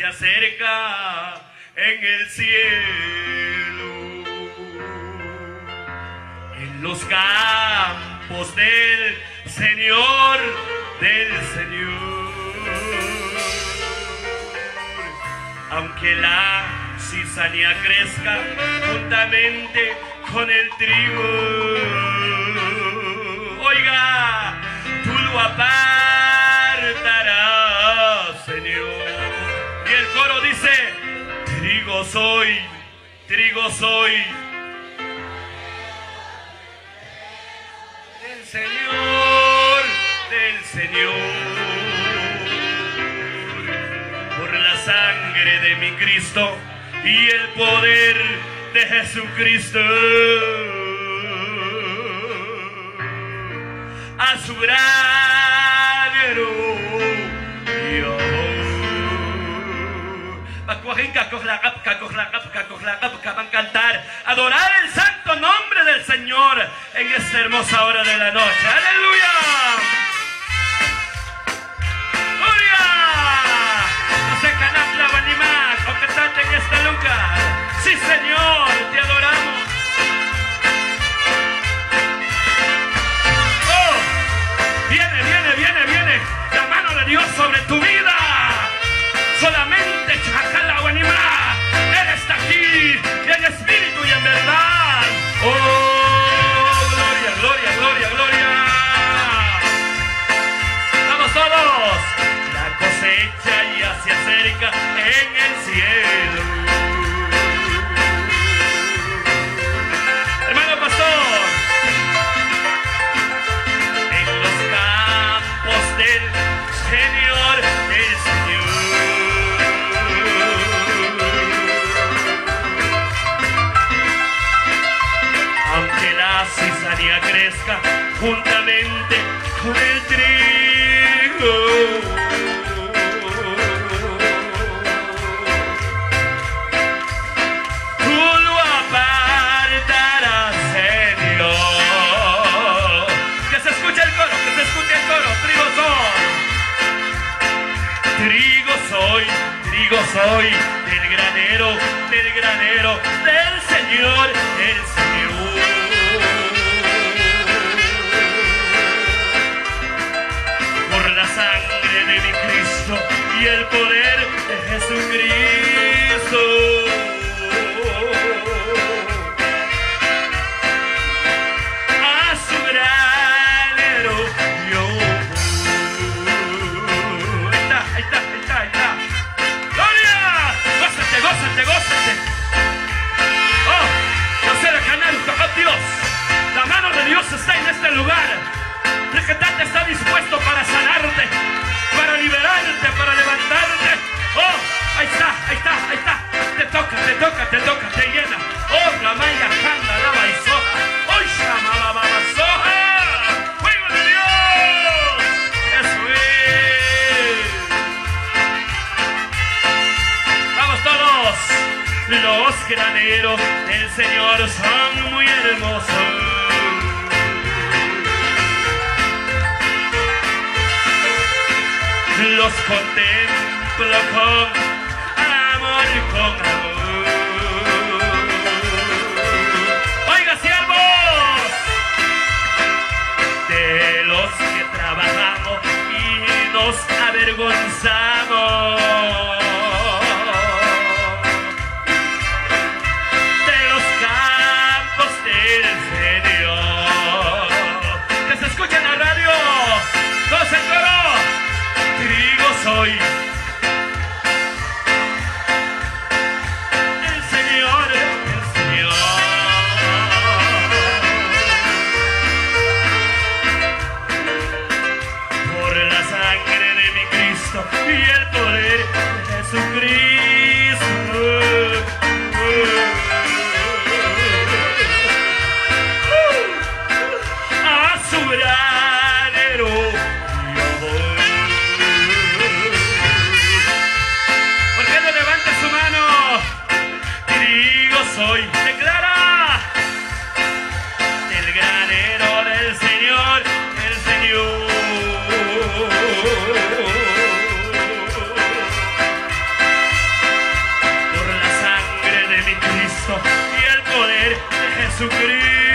se acerca en el cielo, en los campos del Señor, del Señor. Aunque la cizaña crezca juntamente con el trigo, soy. Del Señor, del Señor. Por la sangre de mi Cristo y el poder de Jesucristo. A van a cantar, adorar el santo nombre del Señor en esta hermosa hora de la noche. ¡Aleluya! ¡Gloria! No se canatla, en este lugar. Sí, Señor, crezca juntamente con el trigo. Tú lo apartarás, Señor. Que se escuche el coro, que se escuche el coro. Trigo soy. Trigo soy, trigo soy. Del granero, del granero, del Señor. Dios está en este lugar. Requetate está dispuesto para sanarte, para liberarte, para levantarte. ¡Oh! Ahí está, ahí está, ahí está. Te toca, te toca, te toca, te llena. ¡Oh! La maya canta, la baizoja. ¡Oh! Shama, la babazoja. ¡Fuego de Dios! ¡Eso es! Vamos todos. Los graneros del Señor son muy hermosos. Los contemplo con amor, con amor. Oiga, siervos, de los que trabajamos y nos avergonzamos. poder de Jesucristo.